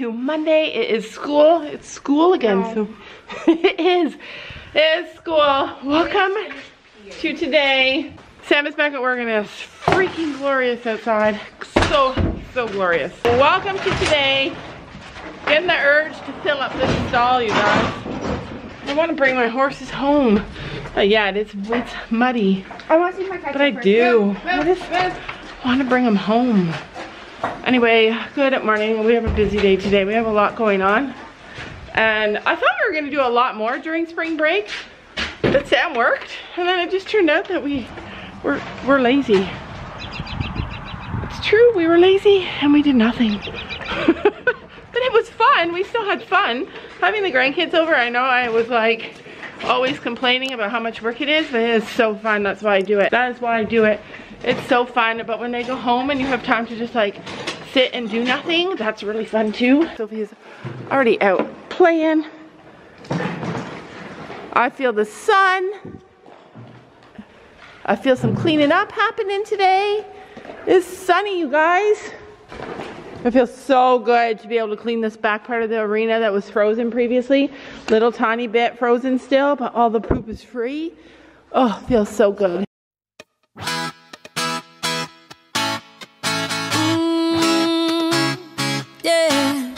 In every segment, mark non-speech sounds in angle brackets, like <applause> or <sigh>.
to Monday. It is school. It's school again. No. So <laughs> it is. It is school. Welcome to today. Sam is back at work and it's freaking glorious outside. So, so glorious. Welcome to today. Getting the urge to fill up this stall, you guys. I want to bring my horses home. Uh, yeah, it's it's muddy, I want to see my but I do. Move, I move, just move. want to bring them home. Anyway, good morning. We have a busy day today. We have a lot going on. And I thought we were going to do a lot more during spring break. But Sam worked. And then it just turned out that we, we're, we're lazy. It's true, we were lazy and we did nothing. <laughs> but it was fun. We still had fun. Having the grandkids over, I know I was like always complaining about how much work it is, but it is so fun. That's why I do it. That is why I do it. It's so fun. But when they go home and you have time to just like sit and do nothing, that's really fun too. Sophia's already out playing. I feel the sun. I feel some cleaning up happening today. It's sunny, you guys. It feels so good to be able to clean this back part of the arena that was frozen previously. Little tiny bit frozen still, but all the poop is free. Oh, feels so good. Yeah.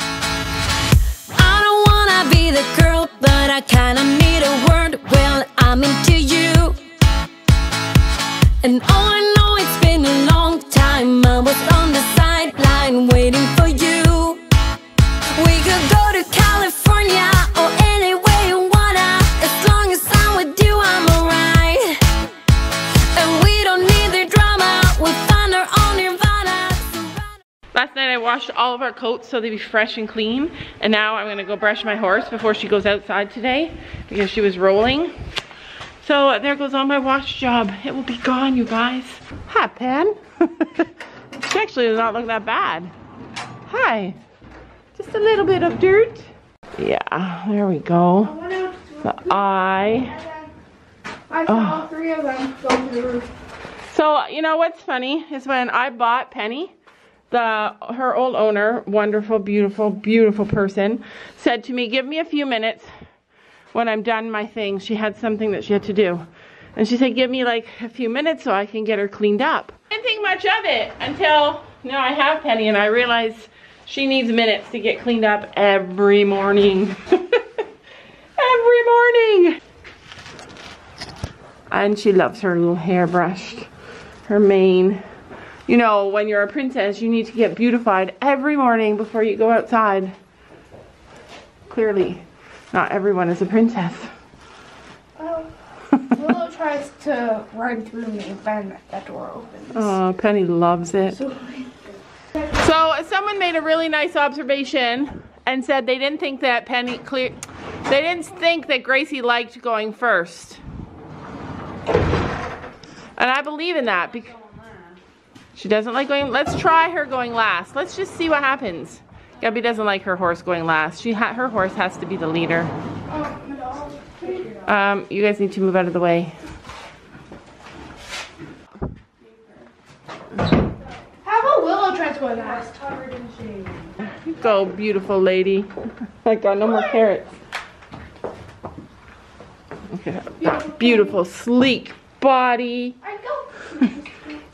I Last night I washed all of our coats so they'd be fresh and clean. And now I'm gonna go brush my horse before she goes outside today because she was rolling. So there goes all my wash job. It will be gone, you guys. Hi, Pen. <laughs> she actually does not look that bad. Hi. Just a little bit of dirt. Yeah, there we go. I went out to- The eye. I saw all three of them go to the roof. So, you know what's funny is when I bought Penny, the her old owner, wonderful, beautiful, beautiful person, said to me, "Give me a few minutes when I'm done my thing." She had something that she had to do. And she said, "Give me like a few minutes so I can get her cleaned up." I didn't think much of it until now I have Penny and I realize she needs minutes to get cleaned up every morning. <laughs> every morning. And she loves her little hair brushed her mane. You know, when you're a princess, you need to get beautified every morning before you go outside. Clearly, not everyone is a princess. Oh. Willow tries to run through me, then that door opens. Oh, Penny loves it. So, So, someone made a really nice observation and said they didn't think that Penny clear. They didn't think that Gracie liked going first. And I believe in that because she doesn't like going. Let's try her going last. Let's just see what happens. Gabby doesn't like her horse going last. She ha- her horse has to be the leader. Um, you guys need to move out of the way. How about Willow tries to go last? Go, beautiful lady. <laughs> I got no more carrots. Okay, beautiful, sleek body.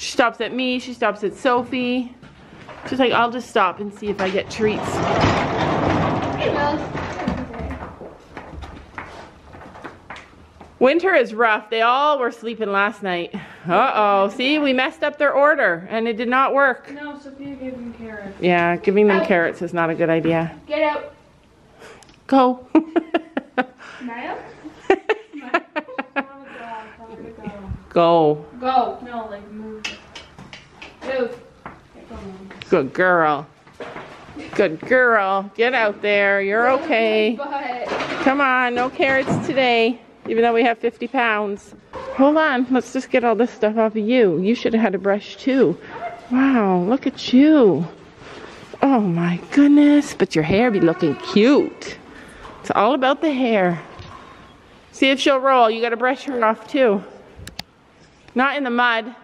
She stops at me, she stops at Sophie. She's like, I'll just stop and see if I get treats. Winter is rough. They all were sleeping last night. Uh-oh. See, we messed up their order and it did not work. No, Sophia gave him carrots. Yeah, giving them Ow. carrots is not a good idea. Get out. Go. Maya? <laughs> Oh, Go. Go. No, like move. Move. Good girl. Good girl. Get out there. You're okay. Come on, no carrots today, even though we have 50 pounds. Hold on, let's just get all this stuff off of you. You should have had a brush too. Wow, look at you. Oh my goodness, but your hair be looking cute. It's all about the hair. See if she'll roll. You gotta brush her off too. Not in the mud.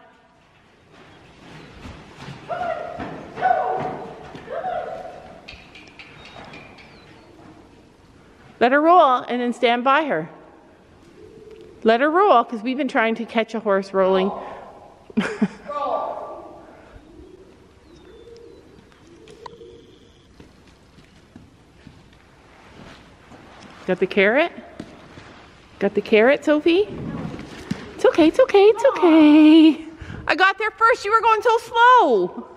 Let her roll and then stand by her. Let her roll because we've been trying to catch a horse rolling. <laughs> Got the carrot? Got the carrot, Sophie? It's okay, it's okay, it's okay. I got there first. You were going so slow.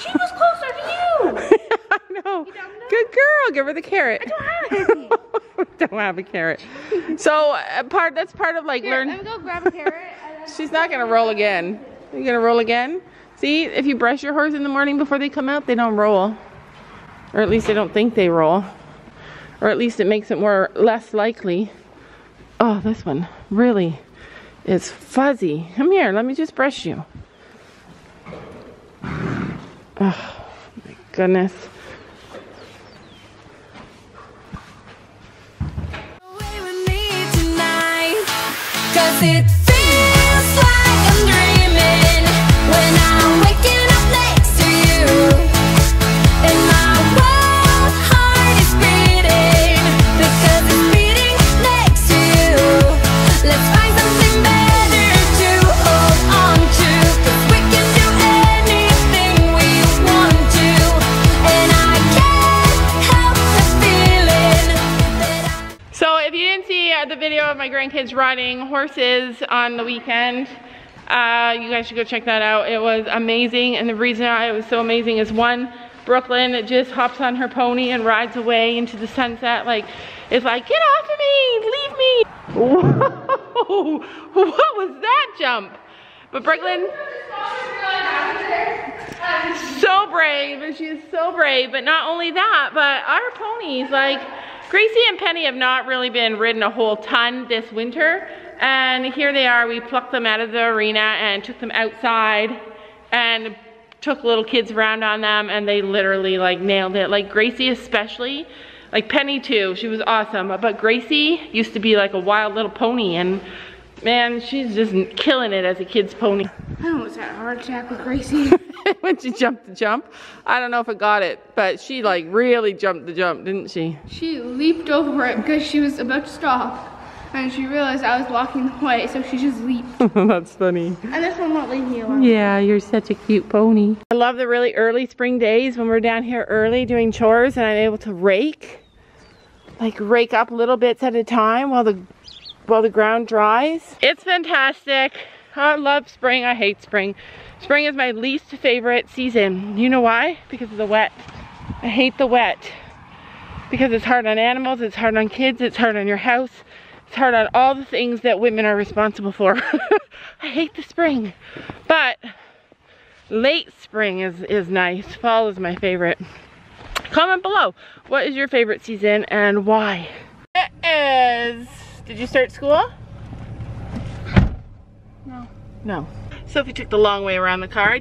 She was closer to you. <laughs> I know. Good girl. Give her the carrot. I don't have. <laughs> <laughs> don't have a carrot. So uh, part that's part of like Here, learn. let me go grab a carrot. <laughs> She's not gonna roll again. You gonna roll again? See, if you brush your horse in the morning before they come out, they don't roll, or at least they don't think they roll, or at least it makes it more less likely. Oh, this one really is fuzzy. Come here, let me just brush you. Oh my goodness. Cause it grandkids riding horses on the weekend, uh, you guys should go check that out. It was amazing, and the reason it was so amazing is one, Brooklyn just hops on her pony and rides away into the sunset. Like, it's like, get off of me, leave me. <laughs> Whoa, what was that jump? But Brooklyn, so brave, and she is so brave. But not only that, but our ponies, like Gracie and Penny, have not really been ridden a whole ton this winter. And here they are. We plucked them out of the arena and took them outside and took little kids around on them, and they literally like nailed it. Like Gracie, especially. Like Penny too, she was awesome. But Gracie used to be like a wild little pony, and man, she's just killing it as a kid's pony. I almost had a heart attack with Gracie. <laughs> when she jumped the jump. I don't know if it got it, but she like really jumped the jump, didn't she? She leaped over it because she was about to stop. And she realized I was blocking the way, so she just leaped. <laughs> That's funny. And this one won't leave me alone. Yeah, you're such a cute pony. I love the really early spring days when we're down here early doing chores and I'm able to rake. Like rake up little bits at a time while the while the ground dries. It's fantastic. I love spring. I hate spring. Spring is my least favorite season. You know why? Because of the wet. I hate the wet. Because it's hard on animals, it's hard on kids, it's hard on your house, it's hard on all the things that women are responsible for. <laughs> I hate the spring. But late spring is, is nice. Fall is my favorite. Comment below. What is your favorite season and why? It is. Did you start school? No. No. Sophie took the long way around the car.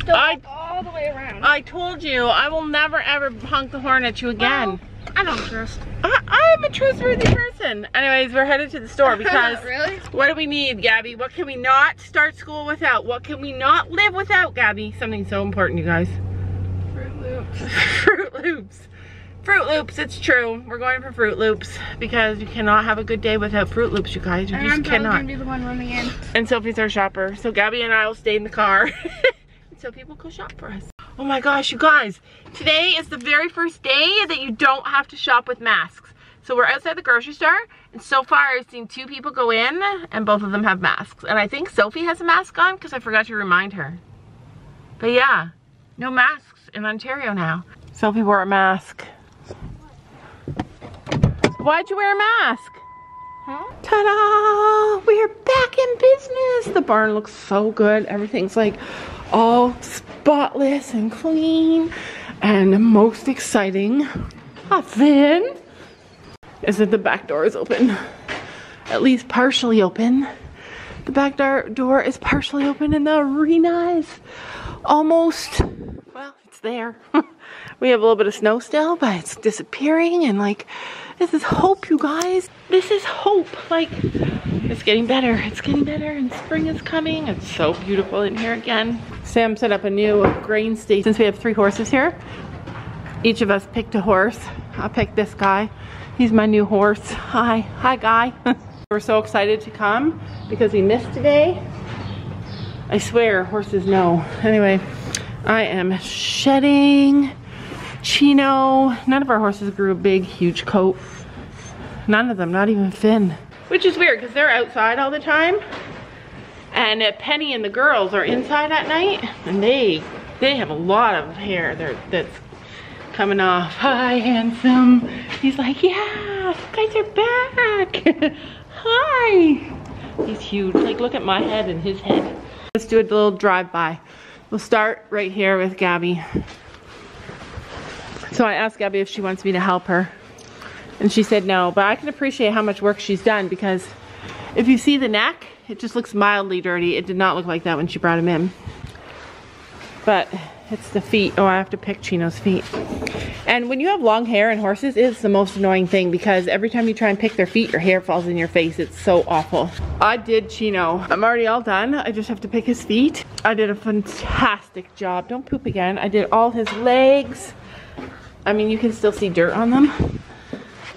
Still I- all the way around. I told you, I will never ever honk the horn at you again. I don't trust. I, I'm a trustworthy person. Anyways, we're headed to the store <laughs> because really? what do we need, Gabby? What can we not start school without? What can we not live without, Gabby? Something so important, you guys. Froot Loops. <laughs> Froot Loops. Froot Loops, it's true. We're going for Froot Loops because you cannot have a good day without Froot Loops, you guys. You And just I'm cannot. gonna be the one running in. And Sophie's our shopper. So Gabby and I will stay in the car. <laughs> so people go shop for us. Oh my gosh, you guys. Today is the very first day that you don't have to shop with masks. So we're outside the grocery store. And so far I've seen two people go in and both of them have masks. And I think Sophie has a mask on because I forgot to remind her. But yeah, no masks in Ontario now. Sophie wore a mask. Why'd you wear a mask? Huh? Ta-da! We're back in business. The barn looks so good. Everything's like all spotless and clean. And the most exciting thing is that the back door is open. At least partially open. The back door, door is partially open and the arena is almost, well, it's there. <laughs> we have a little bit of snow still, but it's disappearing and like, this is hope, you guys. This is hope. Like, it's getting better. It's getting better and spring is coming. It's so beautiful in here again. Sam set up a new grain station since we have three horses here. each of us picked a horse. I picked this guy. He's my new horse. Hi, hi guy. <laughs> We're so excited to come because we missed today. I swear, horses know. Anyway, I am shedding Chino. None of our horses grew a big, huge coat. None of them, not even Finn. Which is weird because they're outside all the time. And uh, Penny and the girls are inside at night and they they have a lot of hair there that's coming off. <laughs> Hi, handsome. He's like, yeah, you guys are back. <laughs> Hi. He's huge. Like, look at my head and his head. Let's do a little drive-by. We'll start right here with Gabby. So I asked Gabby if she wants me to help her. And she said no, but I can appreciate how much work she's done because if you see the neck, it just looks mildly dirty. It did not look like that when she brought him in. But it's the feet. Oh, I have to pick Chino's feet. And when you have long hair and horses, it's the most annoying thing because every time you try and pick their feet, your hair falls in your face. It's so awful. I did Chino. I'm already all done. I just have to pick his feet. I did a fantastic job. Don't poop again. I did all his legs. I mean, you can still see dirt on them.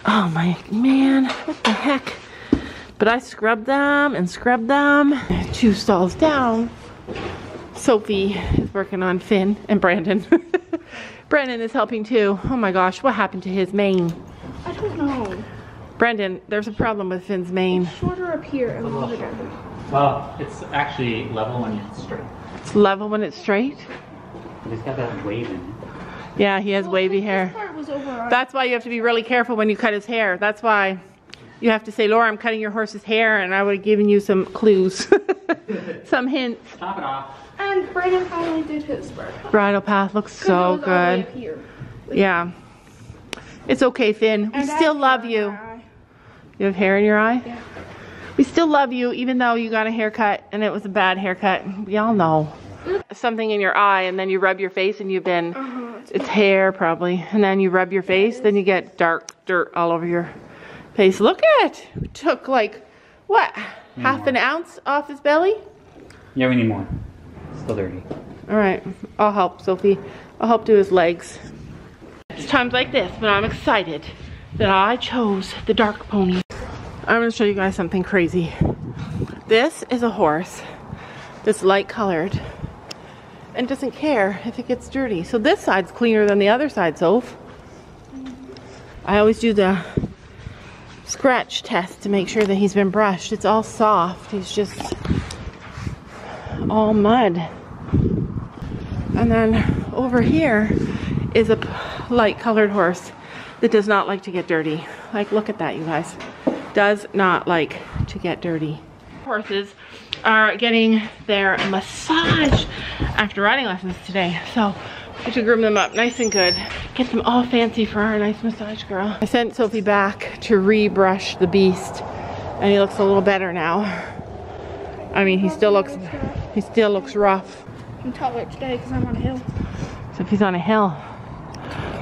Oh my man, what the heck? But I scrubbed them and scrubbed them. Two stalls down. Sophie is working on Finn and Brandon. <laughs> Brandon is helping too. Oh my gosh, what happened to his mane? I don't know. Brandon, there's a problem with Finn's mane. Shorter up here and longer down. Well, it's actually level when it's straight. It's level when it's straight. It's got that wave in it. Yeah, he has wavy This hair. part was over our That's why you have to be really careful when you cut his hair. That's why you have to say, Laura, I'm cutting your horse's hair, and I would have given you some clues, <laughs> some hints. Top it off. And Brandon finally did his part. Bridle path looks 'Cause it so was all the way good. up here. Yeah. It's okay, Finn. We still love you. in my eye. You have hair in your eye? Yeah. We still love you, even though you got a haircut and it was a bad haircut. We all know. Something in your eye, and then you rub your face, and you've been, Uh-huh. It's hair probably. And then you rub your face, then you get dark dirt all over your face. Look at it. We took like, what, half an ounce off his belly? Yeah, we need more. Still dirty. All right, I'll help, Sophie. I'll help do his legs. It's times like this when I'm excited that I chose the dark pony. I'm gonna show you guys something crazy. This is a horse that's light colored and doesn't care if it gets dirty. So this side's cleaner than the other side, Soph. I always do the scratch test to make sure that he's been brushed. It's all soft. He's just all mud. And then over here is a light colored horse that does not like to get dirty. Like, look at that, you guys. Does not like to get dirty. Horses are getting their massage after riding lessons today. So we have to groom them up nice and good. Get them all fancy for our nice massage girl. I sent Sophie back to rebrush the beast and he looks a little better now. I mean, he still looks, he still looks rough. I'm tell it today because I'm on a hill. So if he's on a hill,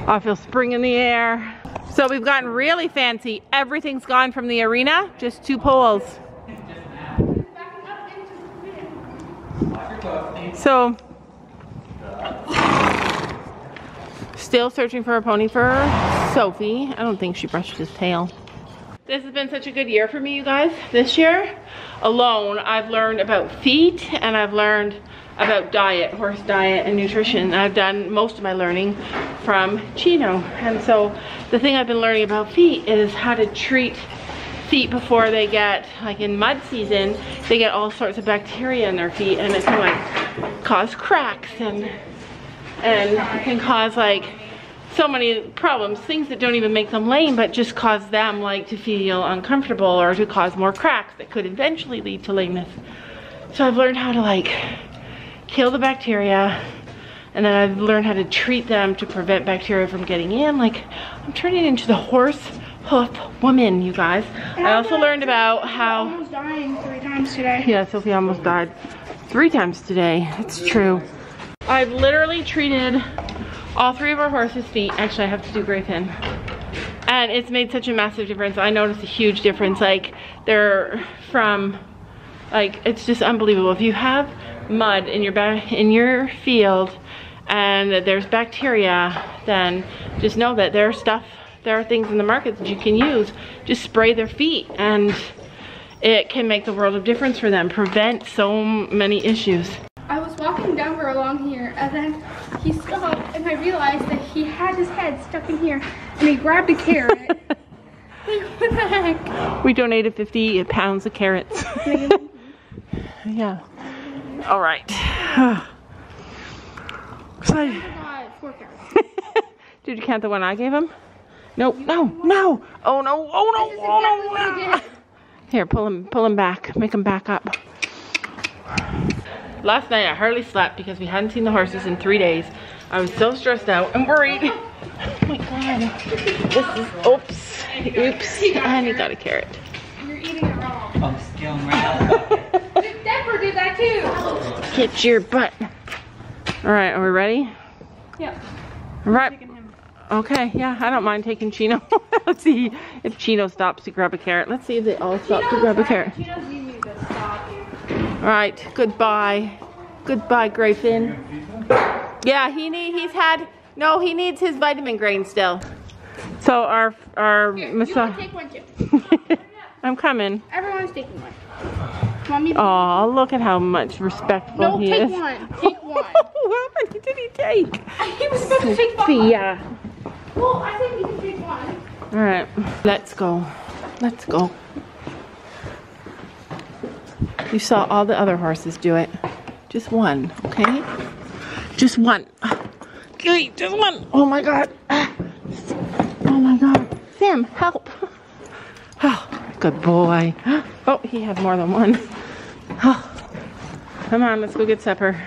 I feel spring in the air. So we've gotten really fancy. Everything's gone from the arena, just two poles. So, still searching for a pony for Sophie. I don't think she brushed his tail. This has been such a good year for me, you guys. This year alone, I've learned about feet and I've learned about diet, horse diet and nutrition. I've done most of my learning from Chino. And so the thing I've been learning about feet is how to treat feet before they get, like in mud season, they get all sorts of bacteria in their feet and it can like cause cracks and and can cause like so many problems, things that don't even make them lame, but just cause them like to feel uncomfortable or to cause more cracks that could eventually lead to lameness. So I've learned how to like kill the bacteria and then I've learned how to treat them to prevent bacteria from getting in. Like I'm turning into the horse hoof woman, you guys. I also learned about how almost dying three times today. yeah, Sophie almost died three times today. It's true. I've literally treated all three of our horses' feet. Actually, I have to do Grey Pin. And it's made such a massive difference. I noticed a huge difference. Like, they're from, like, it's just unbelievable. If you have mud in your back, in your field, and there's bacteria, then just know that there's stuff, there are things in the market that you can use. Just spray their feet and it can make the world of difference for them, prevent so many issues. I was walking Denver along here and then he stopped and I realized that he had his head stuck in here and he grabbed a carrot. <laughs> what the heck? We donated 50 pounds of carrots. <laughs> yeah. All right. <sighs> so, I got four carrots. <laughs> did you count the one I gave him? Nope. No, no. Oh no. Oh no. Oh no. what he did. Here, pull him, pull him back. Make him back up. Last night I hardly slept because we hadn't seen the horses in three days. I was so stressed out and worried. <laughs> Oh my god. This is, oops, oops. And he got a carrot. You're eating it wrong. I'm scaling right out. Denver did that too. Get your butt. All right, are we ready? Yeah. Right. Okay, yeah, I don't mind taking Chino. <laughs> Let's see if Chino stops to grab a carrot. Let's see if they all stop to grab a carrot. She you need to stop. All right, goodbye. Goodbye, Grayfin. Yeah, he need, he's had, no, he needs his vitamin grain still. So our, our massage, can take one too. <laughs> I'm coming. Everyone's taking one. To? Oh, look at how much respectful no, he take one. Take <laughs> one. Many did he take? he was supposed to take five. Sophia. Well, I think you can one. All right, let's go. Let's go. You saw all the other horses do it. Just one, okay? Just one. Okay, just one. Oh my God. Oh my God. Sam, help. Oh, good boy. Oh, he had more than one. Oh. Come on, let's go get supper.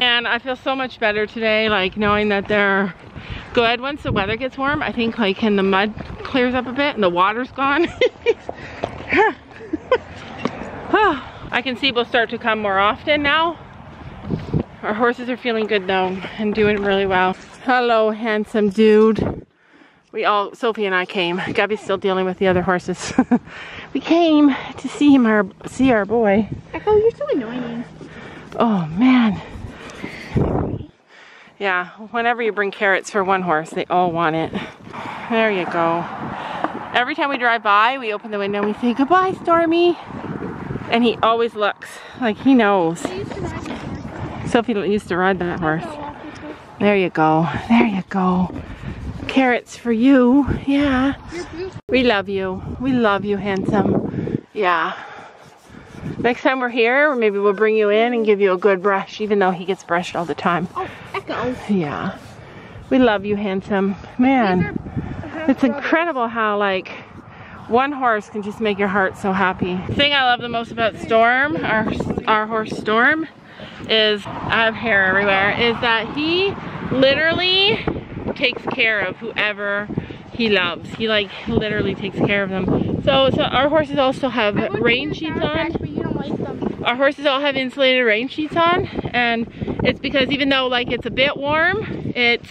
And I feel so much better today, like knowing that they're good once the weather gets warm. I think like and the mud clears up a bit and the water's gone. <laughs> I can see we'll start to come more often now. Our horses are feeling good though and doing really well. Hello, handsome dude. We all, Sophie and I came. Gabby's still dealing with the other horses. <laughs> we came to see him, our, see our boy. Echo, you're so annoying. Oh man. Yeah, whenever you bring carrots for one horse, they all want it. There you go. Every time we drive by, we open the window and we say, goodbye, Stormy. And he always looks like he knows. Sophie used to ride that horse. There you go. There you go. Carrots for you. Yeah. We love you. We love you, handsome. Yeah. Next time we're here, maybe we'll bring you in and give you a good brush, even though he gets brushed all the time. Oh, Yeah. We love you, handsome. Man, it's incredible how, like, one horse can just make your heart so happy. The thing I love the most about Storm, our, our horse Storm, is, I have hair everywhere, is that he literally takes care of whoever he loves. He, like, literally takes care of them. So, so our horses also have rain sheets on Patch, But you don't like them. our horses all have insulated rain sheets on and it's because even though like it's a bit warm it's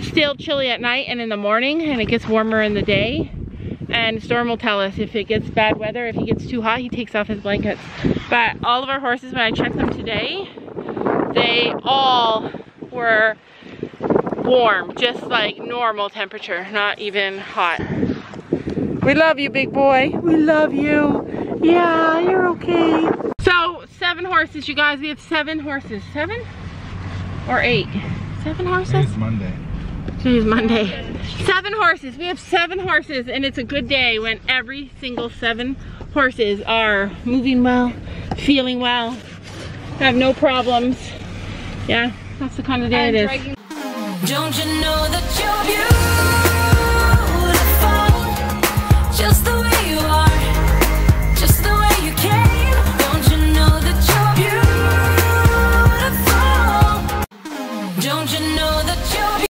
still chilly at night and in the morning and it gets warmer in the day and Storm will tell us if it gets bad weather if he gets too hot he takes off his blankets but all of our horses when I checked them today they all were warm just like normal temperature not even hot we love you, big boy. We love you. Yeah, you're okay. So, seven horses, you guys. We have seven horses. Seven? Or eight? Seven horses? It's Monday. Today's Monday. Seven horses. We have seven horses, and it's a good day when every single seven horses are moving well, feeling well, have no problems. Yeah, that's the kind of day And it is. dragging Don't you know that you're beautiful? Just the way